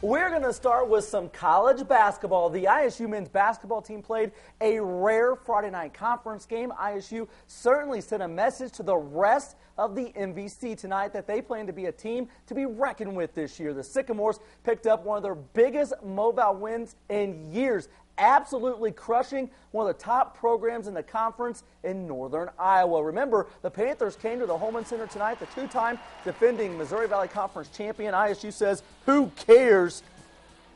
We're going to start with some college basketball. The ISU men's basketball team played a rare Friday night conference game. ISU certainly sent a message to the rest of the MVC tonight that they plan to be a team to be reckoned with this year. The Sycamores picked up one of their biggest mobile wins in years absolutely crushing one of the top programs in the conference in northern Iowa. Remember, the Panthers came to the Hulman Center tonight, the two time defending Missouri Valley Conference champion. ISU says, Who cares?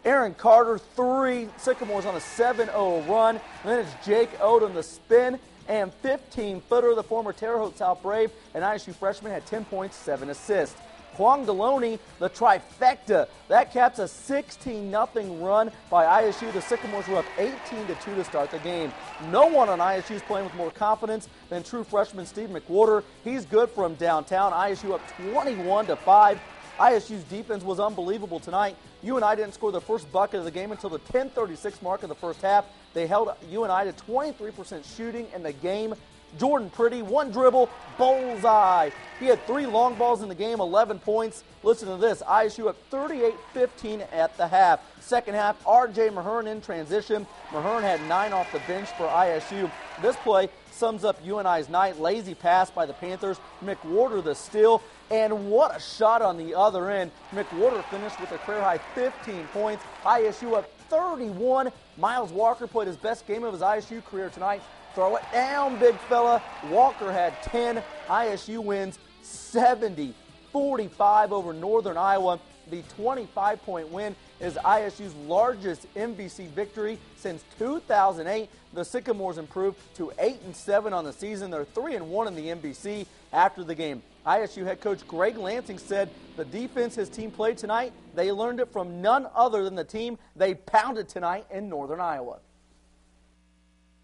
Aaron Carter, three. Sycamores on a 7 0 run. And then it's Jake Odum, the spin. And 15 footer, the former Terre Haute South Brave, and ISU freshman had 10 points, 7 assists. Dwayne Lathan, the trifecta. That caps a 16 0 run by ISU. The Sycamores were up 18 2 to start the game. No one on ISU is playing with more confidence than true freshman Steve McWhorter. He's good from downtown. ISU up 21 5. ISU's defense was unbelievable tonight. UNI didn't score the first bucket of the game until the 10:36 mark of the first half. They held UNI to 23% shooting in the game. Jordan Printy, one dribble, bullseye. He had three long balls in the game, 11 points. Listen to this ISU up 38 15 at the half. Second half, RJ Mahern in transition. Mahern had nine off the bench for ISU. This play sums up UNI's night. Lazy pass by the Panthers. McWhorter the steal. And what a shot on the other end. McWhorter finished with a career high 15 points. ISU up 31. Miles Walker played his best game of his ISU career tonight. Throw it down, big fella. Walker had 10. ISU wins 70 45 over Northern Iowa. The 25 point win is ISU's largest MVC victory since 2008. The Sycamores improved to 8 and 7 on the season. They're 3 and 1 in the MVC after the game. ISU head coach Greg Lansing said the defense his team played tonight, they learned it from none other than the team they pounded tonight in Northern Iowa.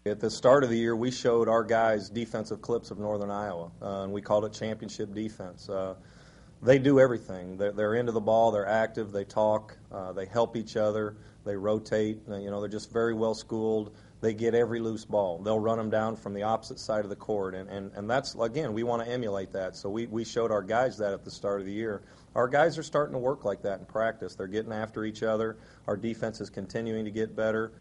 At the start of the year, we showed our guys defensive clips of Northern Iowa, uh, and we called it championship defense. Uh, they do everything. They're, they're, into the ball. They're active. They talk. Uh, they help each other. They rotate. Uh, you know, they're just very well schooled. They get every loose ball. They'll run them down from the opposite side of the court, and, and, and that's again we want to emulate that. So we, we showed our guys that at the start of the year. Our guys are starting to work like that in practice. They're getting after each other. Our defense is continuing to get better.